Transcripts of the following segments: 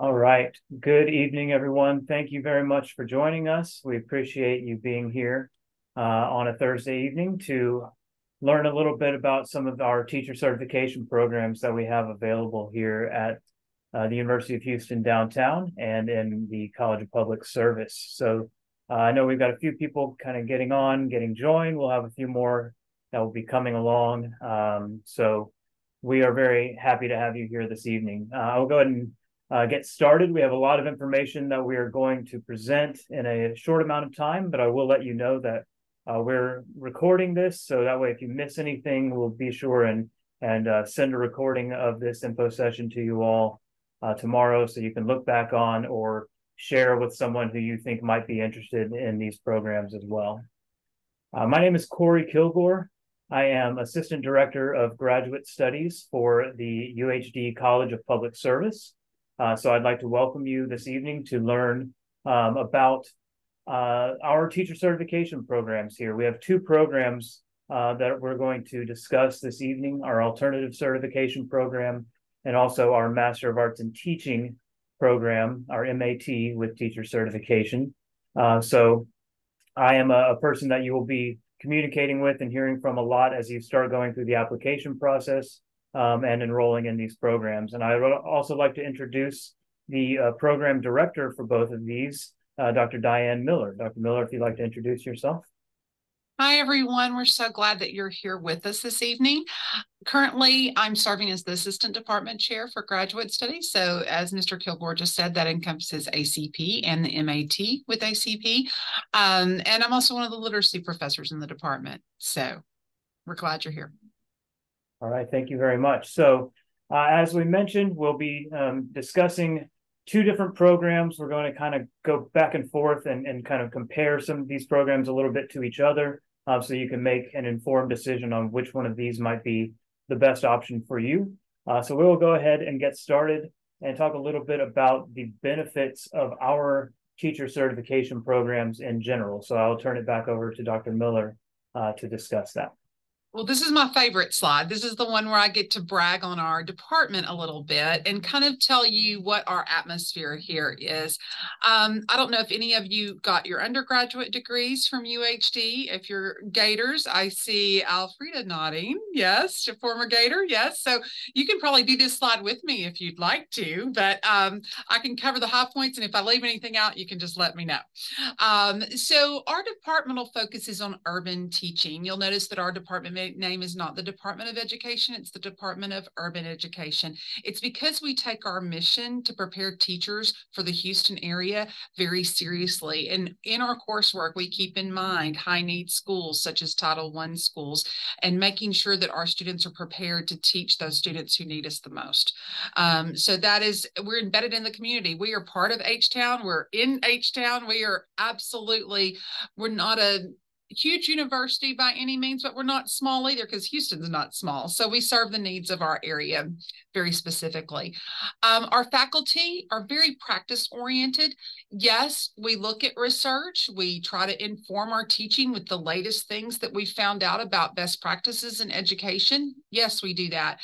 All right. Good evening, everyone. Thank you very much for joining us. We appreciate you being here uh, on a Thursday evening to learn a little bit about some of our teacher certification programs that we have available here at uh, the University of Houston downtown and in the College of Public Service. So uh, I know we've got a few people kind of getting on, getting joined. We'll have a few more that will be coming along. Um, so we are very happy to have you here this evening. Uh, I'll go ahead and uh, get started. We have a lot of information that we are going to present in a short amount of time, but I will let you know that uh, we're recording this, so that way if you miss anything, we'll be sure and and uh, send a recording of this info session to you all uh, tomorrow, so you can look back on or share with someone who you think might be interested in these programs as well. Uh, my name is Corey Kilgore. I am Assistant Director of Graduate Studies for the UHD College of Public Service. Uh, so I'd like to welcome you this evening to learn um, about uh, our teacher certification programs here. We have two programs uh, that we're going to discuss this evening, our alternative certification program and also our Master of Arts in Teaching program, our MAT with teacher certification. Uh, so I am a, a person that you will be communicating with and hearing from a lot as you start going through the application process um, and enrolling in these programs. And I would also like to introduce the uh, program director for both of these, uh, Dr. Diane Miller. Dr. Miller, if you'd like to introduce yourself. Hi, everyone. We're so glad that you're here with us this evening. Currently, I'm serving as the Assistant Department Chair for Graduate Studies. So, as Mr. Kilgore just said, that encompasses ACP and the MAT with ACP. Um, and I'm also one of the literacy professors in the department. So, we're glad you're here. All right, thank you very much. So, uh, as we mentioned, we'll be um, discussing two different programs. We're going to kind of go back and forth and, and kind of compare some of these programs a little bit to each other uh, so you can make an informed decision on which one of these might be the best option for you. Uh, so we'll go ahead and get started and talk a little bit about the benefits of our teacher certification programs in general. So I'll turn it back over to Dr. Miller uh, to discuss that. Well, this is my favorite slide. This is the one where I get to brag on our department a little bit and kind of tell you what our atmosphere here is. Um, I don't know if any of you got your undergraduate degrees from UHD. If you're Gators, I see Alfreda nodding. Yes, former Gator. Yes. So you can probably do this slide with me if you'd like to, but um, I can cover the high points. And if I leave anything out, you can just let me know. Um, so our departmental focus is on urban teaching. You'll notice that our department name is not the Department of Education, it's the Department of Urban Education. It's because we take our mission to prepare teachers for the Houston area very seriously. And in our coursework, we keep in mind high need schools such as Title I schools and making sure that our students are prepared to teach those students who need us the most. Um, so that is, we're embedded in the community. We are part of H Town. We're in H Town. We are absolutely, we're not a huge university by any means, but we're not small either because Houston's not small. So we serve the needs of our area very specifically. Um, our faculty are very practice oriented. Yes, we look at research. We try to inform our teaching with the latest things that we found out about best practices in education. Yes, we do that.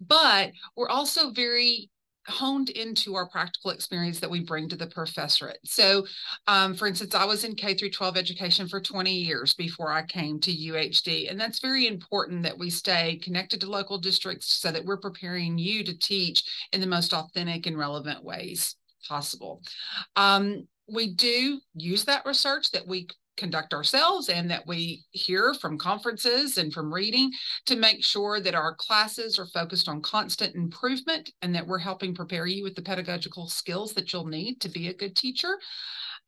But we're also very honed into our practical experience that we bring to the professorate. So, um, for instance, I was in K through 12 education for 20 years before I came to UHD, and that's very important that we stay connected to local districts so that we're preparing you to teach in the most authentic and relevant ways possible. Um, we do use that research that we conduct ourselves and that we hear from conferences and from reading to make sure that our classes are focused on constant improvement and that we're helping prepare you with the pedagogical skills that you'll need to be a good teacher.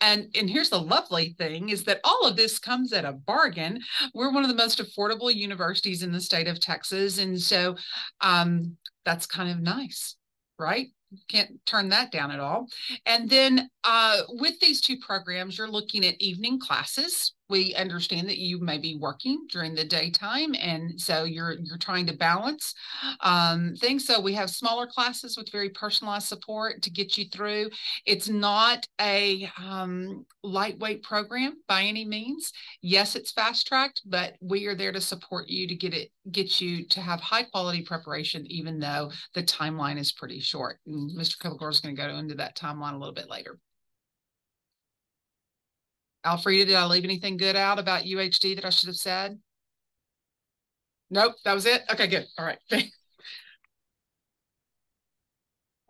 And, and here's the lovely thing is that all of this comes at a bargain. We're one of the most affordable universities in the state of Texas. And so um, that's kind of nice, right? Can't turn that down at all. And then uh, with these two programs, you're looking at evening classes We understand that you may be working during the daytime, and so you're you're trying to balance um, things. So we have smaller classes with very personalized support to get you through. It's not a um, lightweight program by any means. Yes, it's fast tracked, but we are there to support you to get it get you to have high quality preparation, even though the timeline is pretty short. And Mr. Kilgore is going to go into that timeline a little bit later. Alfreda, did I leave anything good out about UHD that I should have said? Nope, that was it. Okay, good. All right.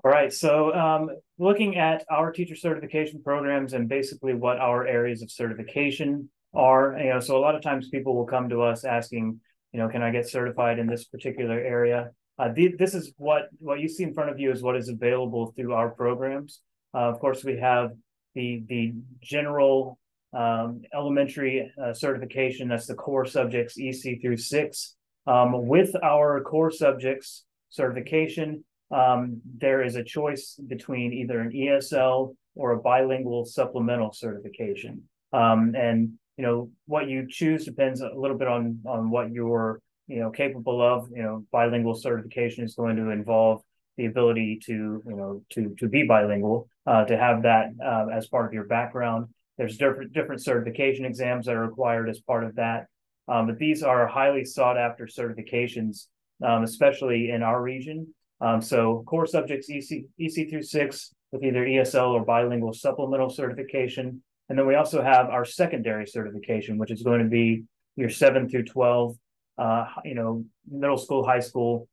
All right, so um, looking at our teacher certification programs and basically what our areas of certification are, you know, so a lot of times people will come to us asking, you know, can I get certified in this particular area? Uh, this is what what you see in front of you is what is available through our programs. Uh, of course, we have the the general um, elementary uh, certification. That's the core subjects EC through six. Um, with our core subjects certification, um, there is a choice between either an ESL or a bilingual supplemental certification. Um, and you know what you choose depends a little bit on on what you're you know capable of. You know, bilingual certification is going to involve the ability to you know to to be bilingual, uh, to have that uh, as part of your background. There's different different certification exams that are required as part of that. Um, but these are highly sought after certifications, um, especially in our region. Um, so core subjects EC, EC through six with either ESL or bilingual supplemental certification. And then we also have our secondary certification, which is going to be your seven through 12, uh, you know, middle school, high school.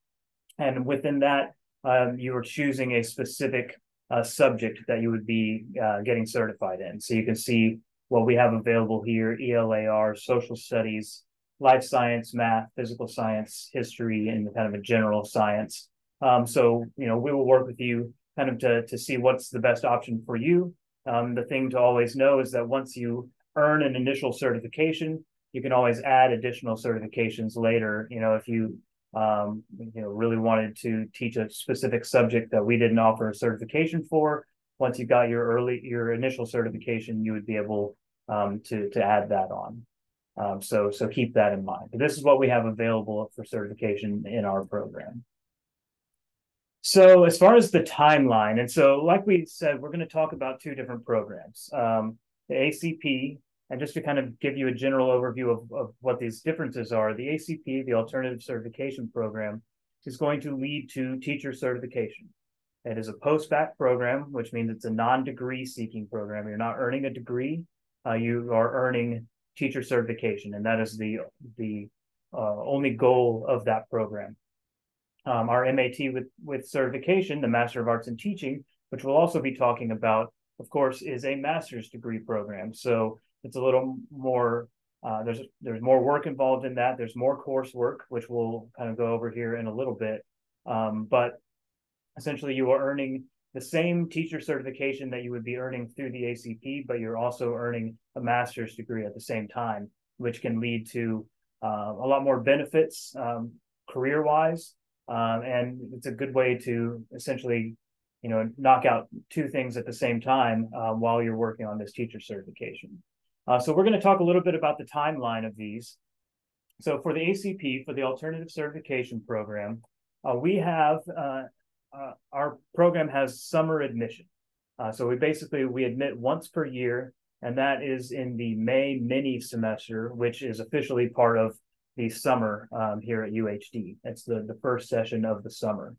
And within that, um, you are choosing a specific uh, subject that you would be uh, getting certified in. So you can see what we have available here ELAR, social studies, life science, math, physical science, history, and kind of a general science. Um, so, you know, we will work with you kind of to, to see what's the best option for you. Um, the thing to always know is that once you earn an initial certification, you can always add additional certifications later. You know, if you um, you know, really wanted to teach a specific subject that we didn't offer a certification for. Once you got your early, your initial certification, you would be able um, to to add that on. Um, so so keep that in mind. But this is what we have available for certification in our program. So as far as the timeline, and so like we said, we're going to talk about two different programs. Um, the ACP, and just to kind of give you a general overview of, of what these differences are, the ACP, the Alternative Certification Program, is going to lead to teacher certification. It is a post-bac program, which means it's a non-degree seeking program. You're not earning a degree, uh, you are earning teacher certification, and that is the the uh, only goal of that program. Um, our MAT with with certification, the Master of Arts in Teaching, which we'll also be talking about, of course, is a master's degree program. So it's a little more uh, there's there's more work involved in that. There's more coursework, which we'll kind of go over here in a little bit. Um, but essentially, you are earning the same teacher certification that you would be earning through the ACP, but you're also earning a master's degree at the same time, which can lead to uh, a lot more benefits um, career wise. Um, and it's a good way to essentially, you know, knock out two things at the same time uh, while you're working on this teacher certification. Uh, so we're going to talk a little bit about the timeline of these. So for the ACP, for the Alternative Certification Program, uh, we have, uh, uh our program has summer admission. Uh, so we basically, we admit once per year, and that is in the May mini semester, which is officially part of the summer um, here at UHD. It's the, the first session of the summer.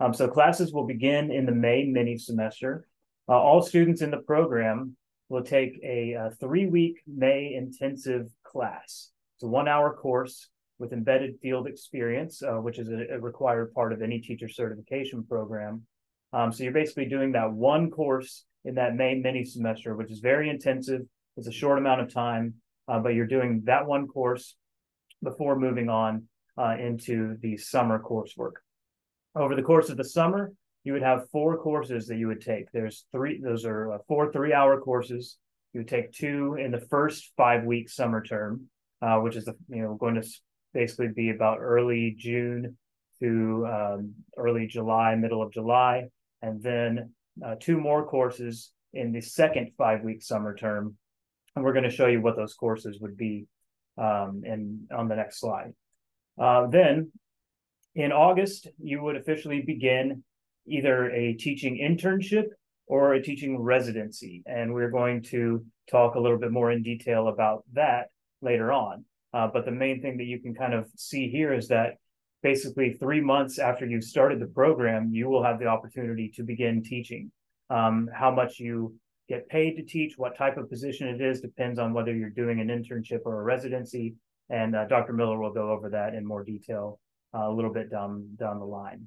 Um, so classes will begin in the May mini semester. Uh, all students in the program will take a, a three week May intensive class. It's a one hour course with embedded field experience, uh, which is a, a, required part of any teacher certification program. Um, so you're basically doing that one course in that May mini semester, which is very intensive. It's a short amount of time, uh, but you're doing that one course before moving on uh, into the summer coursework. Over the course of the summer, you would have four courses that you would take. There's three; those are uh, four three-hour courses. You would take two in the first five-week summer term, uh, which is the you know going to basically be about early June to um, early July, middle of July, and then uh, two more courses in the second five-week summer term, And we're going to show you what those courses would be um, in, on the next slide. Uh, then in August, you would officially begin either a teaching internship or a teaching residency. And we're going to talk a little bit more in detail about that later on. Uh, but the main thing that you can kind of see here is that basically three months after you've started the program, you will have the opportunity to begin teaching. Um, how much you get paid to teach, what type of position it is, depends on whether you're doing an internship or a residency. And uh, Dr. Miller will go over that in more detail uh, a little bit down, down the line.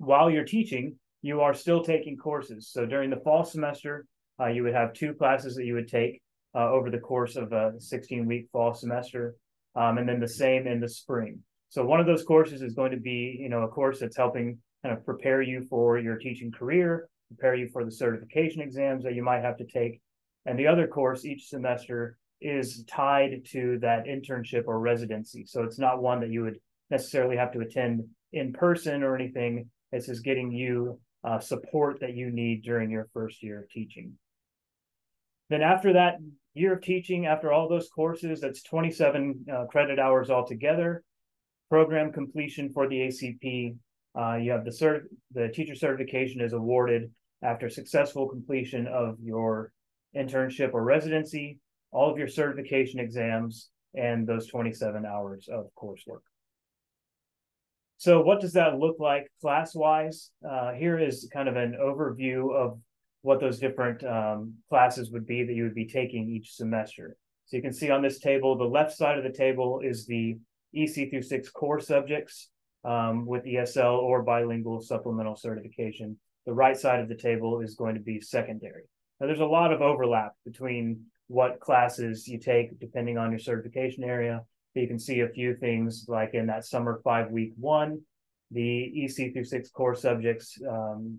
While you're teaching, you are still taking courses. So during the fall semester, uh, you would have two classes that you would take uh, over the course of a 16 week fall semester, um, and then the same in the spring. So one of those courses is going to be, you know, a course that's helping kind of prepare you for your teaching career, prepare you for the certification exams that you might have to take. And the other course each semester is tied to that internship or residency. So it's not one that you would necessarily have to attend in person or anything. It's is getting you uh, support that you need during your first year of teaching. Then after that year of teaching, after all those courses, that's 27 uh, credit hours altogether. Program completion for the ACP, uh, you have the cert the teacher certification is awarded after successful completion of your internship or residency, all of your certification exams, and those 27 hours of coursework. So what does that look like class-wise? Uh, here is kind of an overview of what those different um, classes would be that you would be taking each semester. So you can see on this table, the left side of the table is the EC through six core subjects um, with ESL or bilingual supplemental certification. The right side of the table is going to be secondary. Now there's a lot of overlap between what classes you take depending on your certification area you can see a few things like in that summer five week one, the EC through six core subjects, um,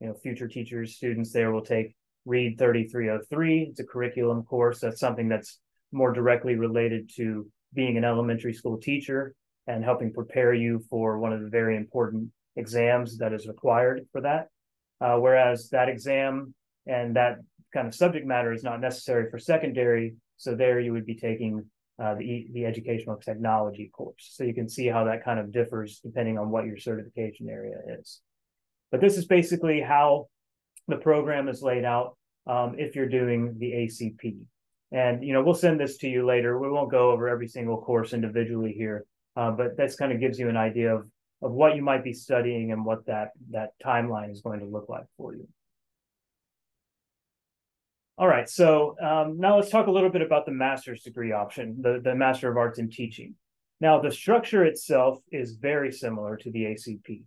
you know, future teachers, students there will take Read 3303. It's a curriculum course. That's something that's more directly related to being an elementary school teacher and helping prepare you for one of the very important exams that is required for that. Uh, whereas that exam and that kind of subject matter is not necessary for secondary. So there you would be taking uh, the, the educational technology course. So you can see how that kind of differs depending on what your certification area is. But this is basically how the program is laid out um, if you're doing the ACP. And, you know, we'll send this to you later. We won't go over every single course individually here, uh, but this kind of gives you an idea of, of what you might be studying and what that, that timeline is going to look like for you. All right, so um, now let's talk a little bit about the master's degree option, the, the Master of Arts in Teaching. Now, the structure itself is very similar to the ACP.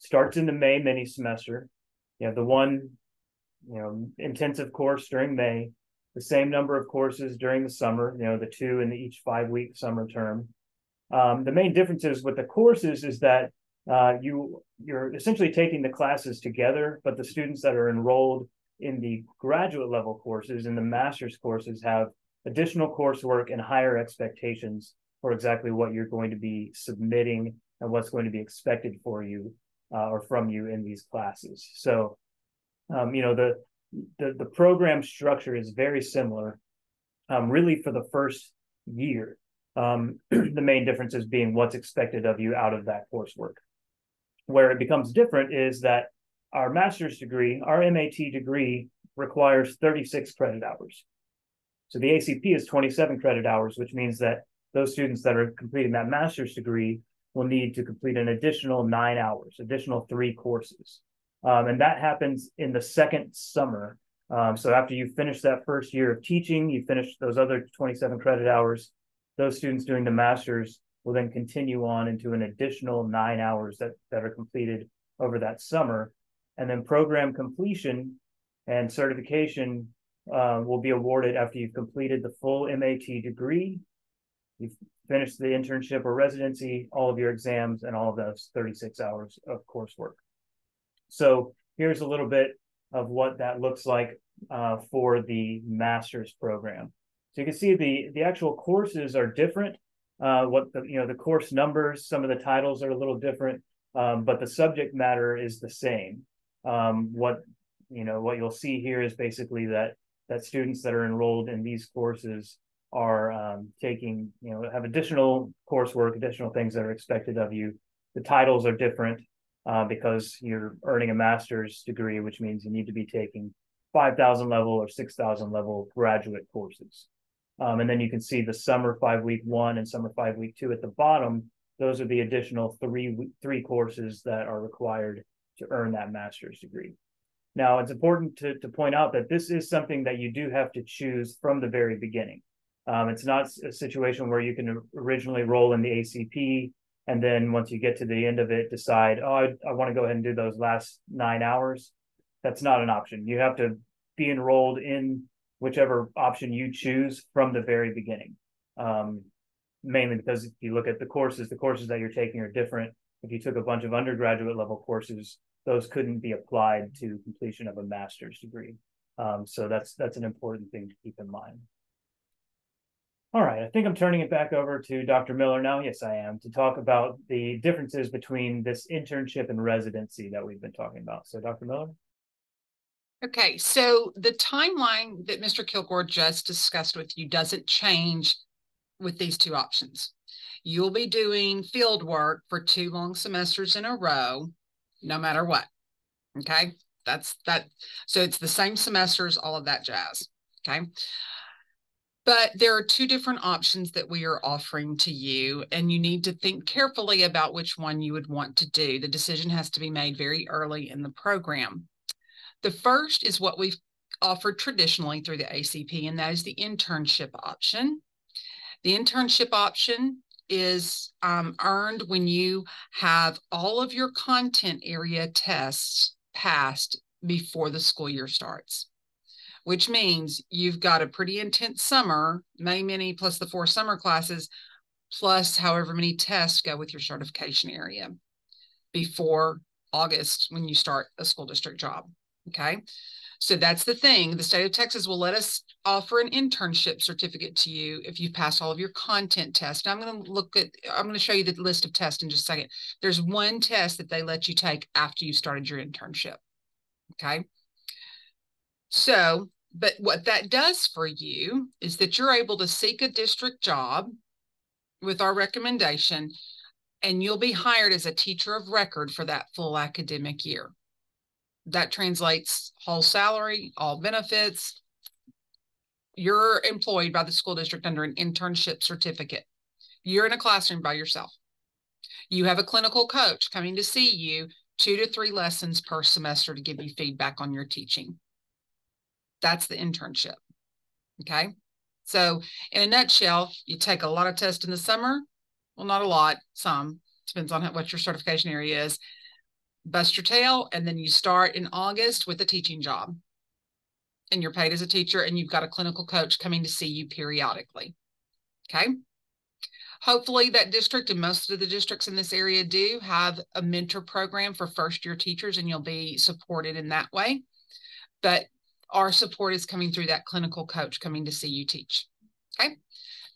Starts in the May mini semester. You have the one, you know, intensive course during May, the same number of courses during the summer, you know, the two in each five week summer term. Um, the main differences with the courses is that uh, you you're essentially taking the classes together, but the students that are enrolled in the graduate level courses and the master's courses have additional coursework and higher expectations for exactly what you're going to be submitting and what's going to be expected for you uh, or from you in these classes. So, um, you know, the, the, the program structure is very similar, um, really for the first year. Um, the main difference is being what's expected of you out of that coursework. Where it becomes different is that our master's degree, our MAT degree requires 36 credit hours. So the ACP is 27 credit hours, which means that those students that are completing that master's degree will need to complete an additional nine hours, additional three courses. Um, and that happens in the second summer. Um, so after you finish that first year of teaching, you finish those other 27 credit hours, those students doing the master's will then continue on into an additional nine hours that, that are completed over that summer and then program completion and certification uh, will be awarded after you've completed the full MAT degree, you've finished the internship or residency, all of your exams, and all of those 36 hours of coursework. So here's a little bit of what that looks like uh, for the master's program. So you can see the the actual courses are different. Uh, what the you know the course numbers, some of the titles are a little different, um, but the subject matter is the same um, what you know what you'll see here is basically that that students that are enrolled in these courses are um, taking, you know, have additional coursework, additional things that are expected of you. The titles are different uh, because you're earning a master's degree, which means you need to be taking 5,000 level or 6,000 level graduate courses. Um, and then you can see the summer five week one and summer five week two at the bottom. Those are the additional three three courses that are required to earn that master's degree. Now, it's important to, to point out that this is something that you do have to choose from the very beginning. Um, it's not a situation where you can originally roll in the ACP and then once you get to the end of it, decide, oh, I, I want to go ahead and do those last nine hours. That's not an option. You have to be enrolled in whichever option you choose from the very beginning. Um, mainly because if you look at the courses, the courses that you're taking are different. If you took a bunch of undergraduate level courses, those couldn't be applied to completion of a master's degree. Um, so that's that's an important thing to keep in mind. All right, I think I'm turning it back over to Dr. Miller now. Yes, I am to talk about the differences between this internship and residency that we've been talking about. So, Dr. Miller. Okay, so the timeline that Mr. Kilgore just discussed with you doesn't change with these two options. You'll be doing field work for two long semesters in a row, no matter what. Okay, that's that. So it's the same semesters, all of that jazz. Okay. But there are two different options that we are offering to you, and you need to think carefully about which one you would want to do. The decision has to be made very early in the program. The first is what we've offered traditionally through the ACP, and that is the internship option. The internship option is um, earned when you have all of your content area tests passed before the school year starts which means you've got a pretty intense summer, May mini plus the four summer classes, plus however many tests go with your certification area before August when you start a school district job. Okay. So that's the thing. The state of Texas will let us offer an internship certificate to you if you pass all of your content tests. Now I'm going to look at, I'm going to show you the list of tests in just a second. There's one test that they let you take after you started your internship. Okay. So but what that does for you is that you're able to seek a district job with our recommendation, and you'll be hired as a teacher of record for that full academic year. That translates whole salary, all benefits. You're employed by the school district under an internship certificate. You're in a classroom by yourself. You have a clinical coach coming to see you two to three lessons per semester to give you feedback on your teaching. That's the internship. Okay. So, in a nutshell, you take a lot of tests in the summer. Well, not a lot, some depends on what your certification area is. Bust your tail, and then you start in August with a teaching job. And you're paid as a teacher, and you've got a clinical coach coming to see you periodically. Okay. Hopefully, that district and most of the districts in this area do have a mentor program for first year teachers, and you'll be supported in that way. But our support is coming through that clinical coach coming to see you teach. Okay.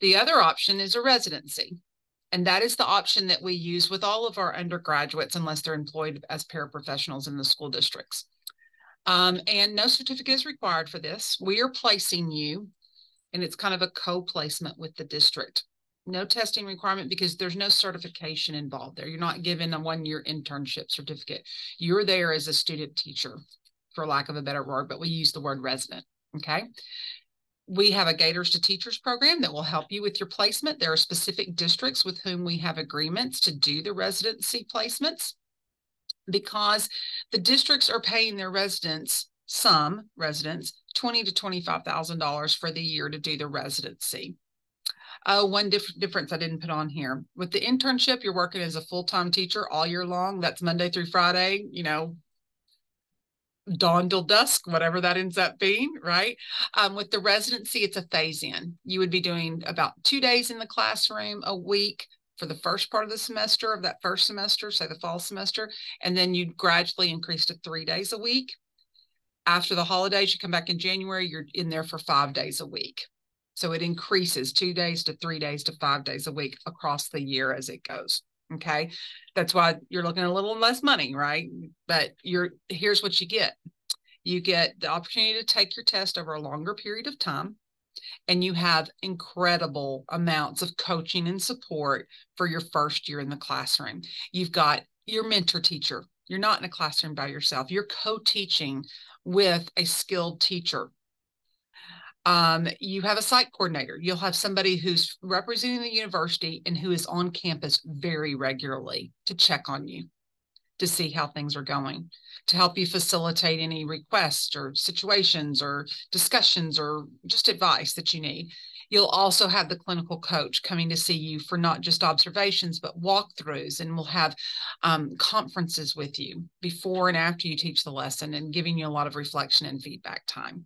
The other option is a residency. And that is the option that we use with all of our undergraduates, unless they're employed as paraprofessionals in the school districts. Um, and no certificate is required for this. We are placing you, and it's kind of a co placement with the district. No testing requirement because there's no certification involved there. You're not given a one year internship certificate. You're there as a student teacher for lack of a better word, but we use the word resident. Okay. We have a Gators to Teachers program that will help you with your placement. There are specific districts with whom we have agreements to do the residency placements because the districts are paying their residents, some residents, twenty to twenty-five thousand dollars for the year to do the residency. Uh, one diff- difference I didn't put on here with the internship, you're working as a full time teacher all year long. That's Monday through Friday, you know, dawn till dusk, whatever that ends up being, right? Um, with the residency, it's a phase in. You would be doing about two days in the classroom a week for the first part of the semester of that first semester, say the fall semester, and then you gradually increase to three days a week. After the holidays, you come back in January, you're in there for five days a week. So it increases two days to three days to five days a week across the year as it goes. Okay. That's why you're looking a little less money, right? But you're here's what you get. You get the opportunity to take your test over a longer period of time and you have incredible amounts of coaching and support for your first year in the classroom. You've got your mentor teacher. You're not in a classroom by yourself. You're co-teaching with a skilled teacher. Um, you have a site coordinator. You'll have somebody who's representing the university and who is on campus very regularly to check on you to see how things are going, to help you facilitate any requests or situations or discussions or just advice that you need. You'll also have the clinical coach coming to see you for not just observations, but walkthroughs, and we'll have um, conferences with you before and after you teach the lesson and giving you a lot of reflection and feedback time.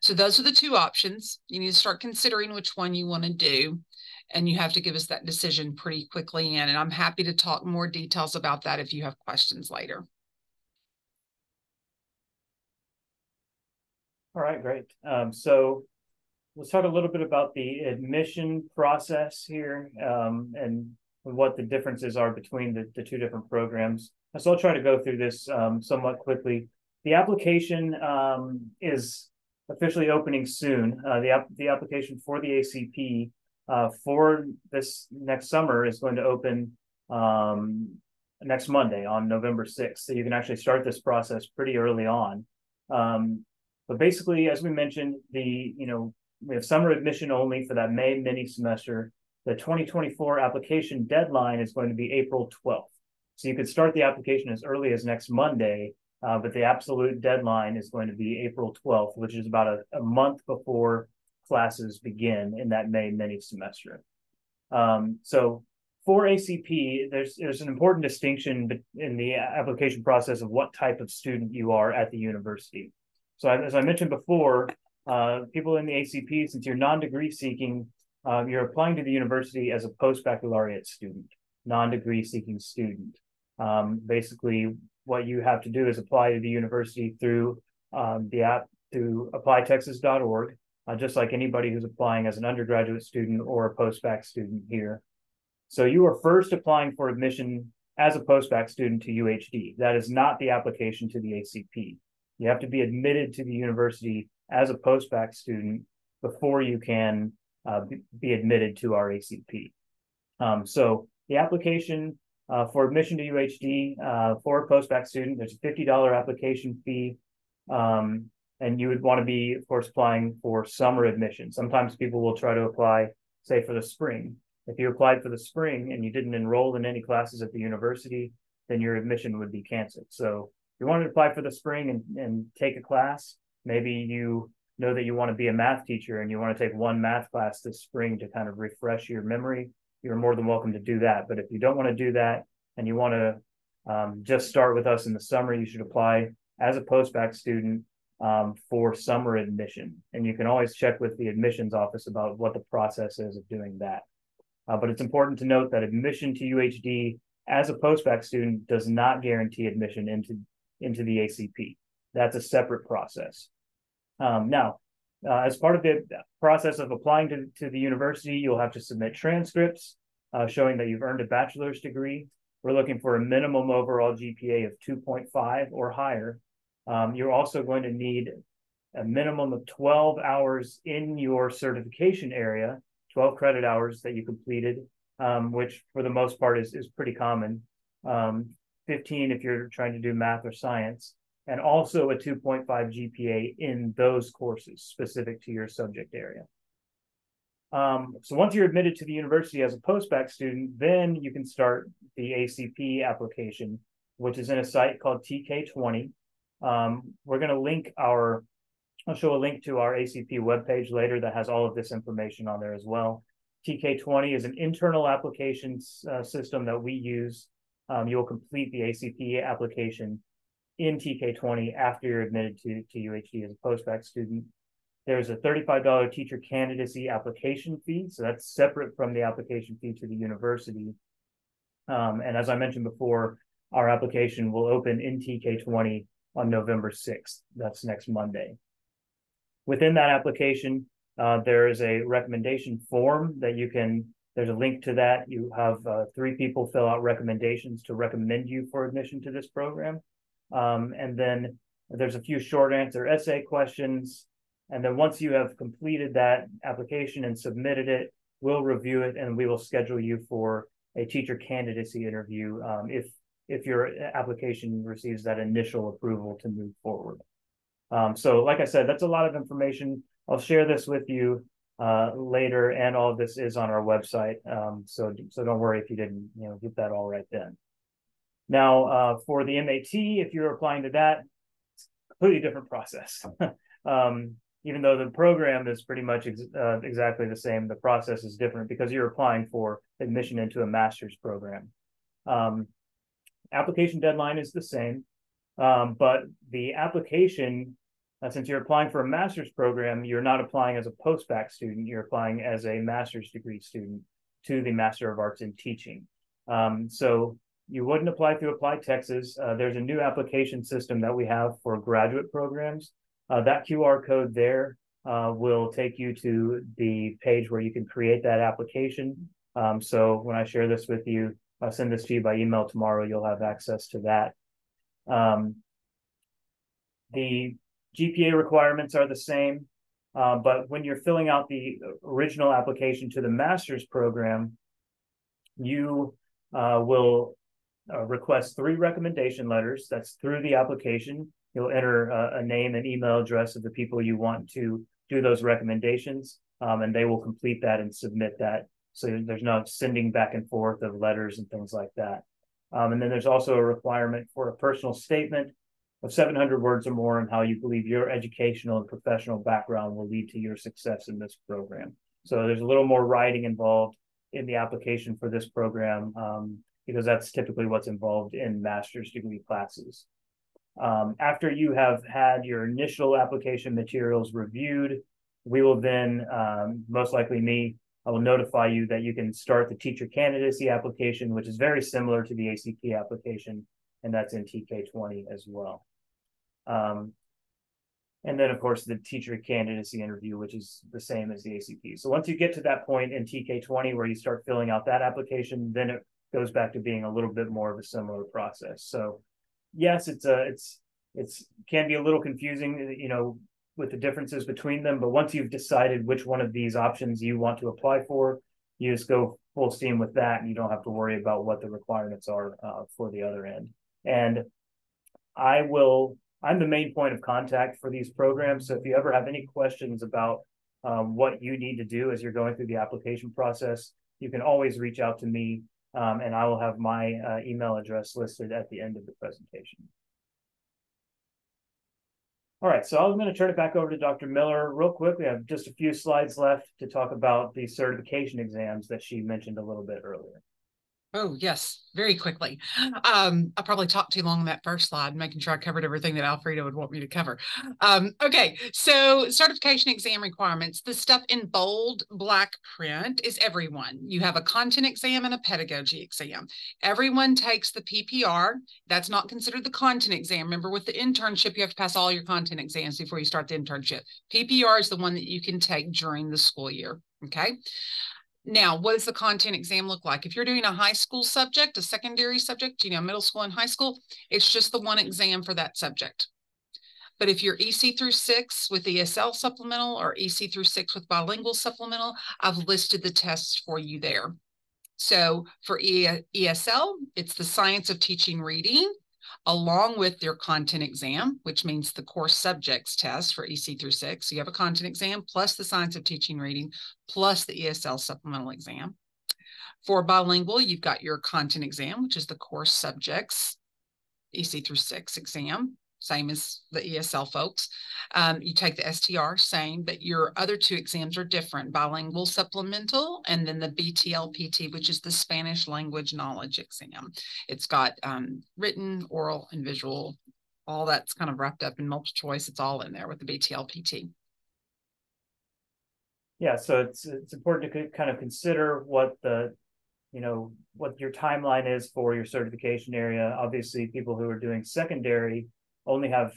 So those are the two options. You need to start considering which one you want to do and you have to give us that decision pretty quickly in. And I'm happy to talk more details about that if you have questions later. All right, great. Um, so let's talk a little bit about the admission process here um, and what the differences are between the, the two different programs. So I'll try to go through this um, somewhat quickly. The application um, is officially opening soon. Uh, the, the application for the ACP uh, for this next summer is going to open um, next Monday on November 6th. So you can actually start this process pretty early on. Um, but basically, as we mentioned, the you know we have summer admission only for that May mini semester. The 2024 application deadline is going to be April 12th. So you could start the application as early as next Monday, uh, but the absolute deadline is going to be April 12th, which is about a, a month before classes begin in that May mini semester. Um, so for ACP, there's there's an important distinction in the application process of what type of student you are at the university. So as I mentioned before, uh, people in the ACP, since you're non-degree seeking, uh, you're applying to the university as a post-baccalaureate student, non-degree seeking student. Um, basically, what you have to do is apply to the university through um, the app through applytexas.org uh, just like anybody who's applying as an undergraduate student or a post-bac student here. So you are first applying for admission as a post-bac student to UHD. That is not the application to the ACP. You have to be admitted to the university as a post-bac student before you can uh, be admitted to our ACP. Um, so the application uh, for admission to UHD uh, for a post-bac student, there's a $50 application fee. Um, and you would want to be, of course, applying for summer admission. Sometimes people will try to apply, say, for the spring. If you applied for the spring and you didn't enroll in any classes at the university, then your admission would be canceled. So if you wanted to apply for the spring and, and take a class, maybe you know that you want to be a math teacher and you want to take one math class this spring to kind of refresh your memory, you're more than welcome to do that. But if you don't want to do that and you want to um, just start with us in the summer, you should apply as a post-bac student um, for summer admission. And you can always check with the admissions office about what the process is of doing that. Uh, but it's important to note that admission to UHD as a post-bac student does not guarantee admission into, into the ACP. That's a separate process. Um, now, uh, as part of the process of applying to, to the university, you'll have to submit transcripts uh, showing that you've earned a bachelor's degree. We're looking for a minimum overall GPA of 2.5 or higher um, you're also going to need a minimum of 12 hours in your certification area, 12 credit hours that you completed, um, which for the most part is, is pretty common. Um, 15 if you're trying to do math or science, and also a 2.5 GPA in those courses specific to your subject area. Um, so once you're admitted to the university as a post-bac student, then you can start the ACP application, which is in a site called TK20. Um, we're going to link our, I'll show a link to our ACP webpage later that has all of this information on there as well. TK20 is an internal applications uh, system that we use. Um, you'll complete the ACP application in TK20 after you're admitted to, to UHD as a post-bac student. There's a $35 teacher candidacy application fee, so that's separate from the application fee to the university. Um, and as I mentioned before, our application will open in TK20 on November 6th. That's next Monday. Within that application, uh, there is a recommendation form that you can, there's a link to that. You have uh, three people fill out recommendations to recommend you for admission to this program. Um, and then There's a few short answer essay questions. And then once you have completed that application and submitted it, we'll review it and we will schedule you for a teacher candidacy interview um, if if your application receives that initial approval to move forward. Um, so, like I said, that's a lot of information. I'll share this with you uh, later, and all of this is on our website. Um, so, so don't worry if you didn't, you know, get that all right then. Now, uh, for the MAT, if you're applying to that, it's a completely different process. um, even though the program is pretty much ex uh, exactly the same, the process is different because you're applying for admission into a master's program. Um, application deadline is the same, um, but the application uh, since you're applying for a master's program, you're not applying as a post-bac student, you're applying as a master's degree student to the Master of Arts in Teaching. Um, so you wouldn't apply through Apply Texas. Uh, there's a new application system that we have for graduate programs. Uh, that QR code there uh, will take you to the page where you can create that application. Um, so when I share this with you, I'll send this to you by email tomorrow. You'll have access to that. Um, the GPA requirements are the same, uh, but when you're filling out the original application to the master's program, you uh, will uh, request three recommendation letters. That's through the application. You'll enter a, a, name and email address of the people you want to do those recommendations, um, and they will complete that and submit that. So there's no sending back and forth of letters and things like that. Um, and then there's also a requirement for a personal statement of 700 words or more and how you believe your educational and professional background will lead to your success in this program. So there's a little more writing involved in the application for this program um, because that's typically what's involved in master's degree classes. Um, after you have had your initial application materials reviewed, we will then, um, most likely me, I will notify you that you can start the teacher candidacy application, which is very similar to the ACP application, and that's in TK20 as well. Um, and then, of course, the teacher candidacy interview, which is the same as the ACP. So once you get to that point in TK20 where you start filling out that application, then it goes back to being a little bit more of a similar process. So yes, it's a it's it's can be a little confusing, you know, with the differences between them. But once you've decided which one of these options you want to apply for, you just go full steam with that, and you don't have to worry about what the requirements are uh, for the other end. And I will I'm the main point of contact for these programs. So if you ever have any questions about um, what you need to do as you're going through the application process, you can always reach out to me um, and I will have my uh, email address listed at the end of the presentation. All right, so I'm going to turn it back over to Dr. Miller real quick. We have just a few slides left to talk about the certification exams that she mentioned a little bit earlier. Oh, yes, very quickly. Um, I probably talked too long on that first slide, making sure I covered everything that Alfreda would want me to cover. Um, okay, so certification exam requirements. The stuff in bold black print is everyone. You have a content exam and a pedagogy exam. Everyone takes the PPR. That's not considered the content exam. Remember, with the internship, you have to pass all your content exams before you start the internship. PPR is the one that you can take during the school year. Okay. Now, what does the content exam look like? If you're doing a high school subject, a secondary subject, you know, middle school and high school, it's just the one exam for that subject. But if you're EC through six with ESL supplemental or EC through six with bilingual supplemental, I've listed the tests for you there. So for ESL, it's the science of teaching reading along with their content exam, which means the core subjects test for EC through six. So you have a content exam plus the science of teaching reading plus the ESL supplemental exam. For bilingual, you've got your content exam, which is the core subjects EC through six exam same as the ESL folks. Um, you take the STR, same, but your other two exams are different, bilingual supplemental, and then the BTLPT, which is the Spanish language knowledge exam. It's got um, written, oral, and visual. All that's kind of wrapped up in multiple choice. It's all in there with the BTLPT. Yeah, so it's it's important to kind of consider what the you know what your timeline is for your certification area. Obviously, people who are doing secondary only have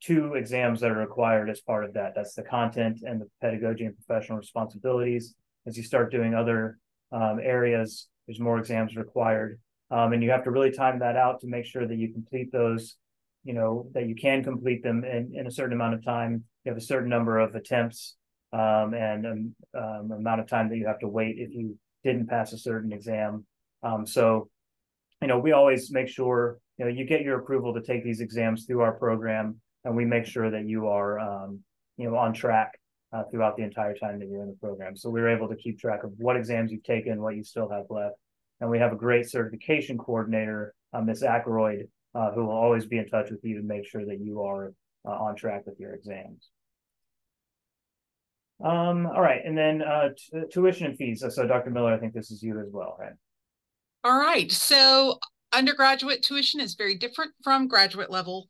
two exams that are required as part of that. That's the content and the pedagogy and professional responsibilities. As you start doing other um, areas, there's more exams required. Um, and you have to really time that out to make sure that you complete those, you know, that you can complete them in, in a certain amount of time. You have a certain number of attempts um, and um, um, amount of time that you have to wait if you didn't pass a certain exam. Um, so, you know, we always make sure, you know, you get your approval to take these exams through our program and we make sure that you are, um, you know, on track uh, throughout the entire time that you're in the program. So we are able to keep track of what exams you've taken, what you still have left. And we have a great certification coordinator, uh, Ms. Ackroyd, uh, who will always be in touch with you to make sure that you are uh, on track with your exams. Um, all right, and then uh, tuition and fees. So, Dr. Miller, I think this is you as well, right? All right. So, undergraduate tuition is very different from graduate level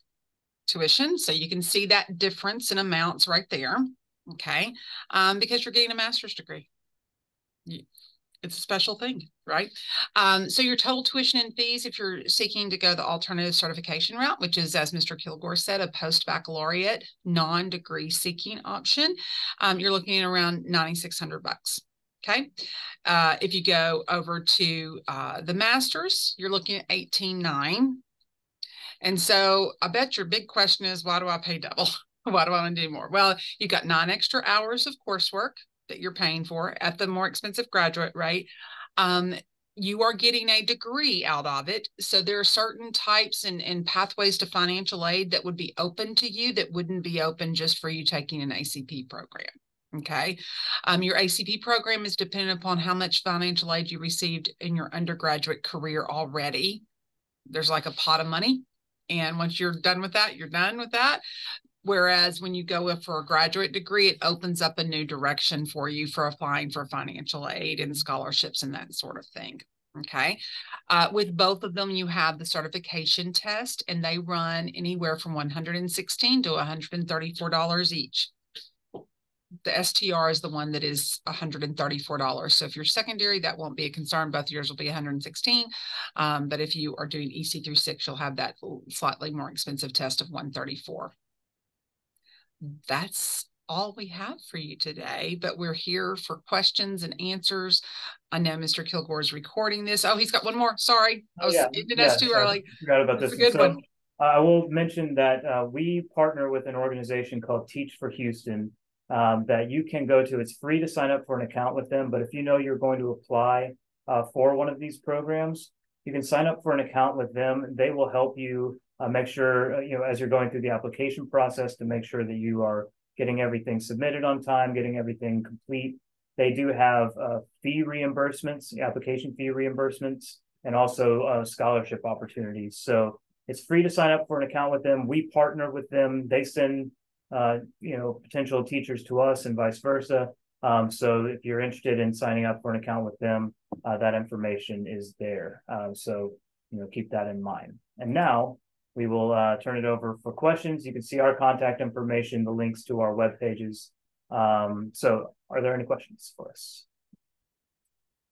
tuition. So, you can see that difference in amounts right there. Okay. Um, because you're getting a master's degree. It's a special thing, right? Um, so your total tuition and fees, if you're seeking to go the alternative certification route, which is, as Mr. Kilgore said, a post-baccalaureate non-degree seeking option, um, you're looking at around 9,600 bucks. Okay. Uh, if you go over to uh, the master's, you're looking at 18.9. And so I bet your big question is, why do I pay double? why do I want to do more? Well, you've got nine extra hours of coursework that you're paying for at the more expensive graduate rate. Um, you are getting a degree out of it. So there are certain types and, and pathways to financial aid that would be open to you that wouldn't be open just for you taking an ACP program. Okay. Um, your ACP program is dependent upon how much financial aid you received in your undergraduate career already. There's like a pot of money. And once you're done with that, you're done with that. Whereas when you go for a graduate degree, it opens up a new direction for you for applying for financial aid and scholarships and that sort of thing. Okay. Uh, with both of them, you have the certification test, and they run anywhere from 116 to $134 each. The STR is the one that is $134. So if you're secondary, that won't be a concern. Both yours will be 116. Um, but if you are doing EC through six, you'll have that slightly more expensive test of 134 that's all we have for you today, but we're here for questions and answers. I know Mr. Kilgore is recording this. Oh, he's got one more. Sorry. I was oh, yeah. us too early. I forgot about this. good so, one. Uh, I will mention that uh, we partner with an organization called Teach for Houston um, that you can go to. It's free to sign up for an account with them, but if you know you're going to apply uh, for one of these programs, you can sign up for an account with them. They will help you uh, make sure, uh, you know, as you're going through the application process to make sure that you are getting everything submitted on time, getting everything complete. They do have uh, fee reimbursements, application fee reimbursements, and also uh, scholarship opportunities. So it's free to sign up for an account with them. We partner with them. They send, uh, you know, potential teachers to us and vice versa. Um, so if you're interested in signing up for an account with them, uh, that information is there. Um, so, you know, keep that in mind. And now we will uh, turn it over for questions. You can see our contact information, the links to our web pages. Um, so are there any questions for us?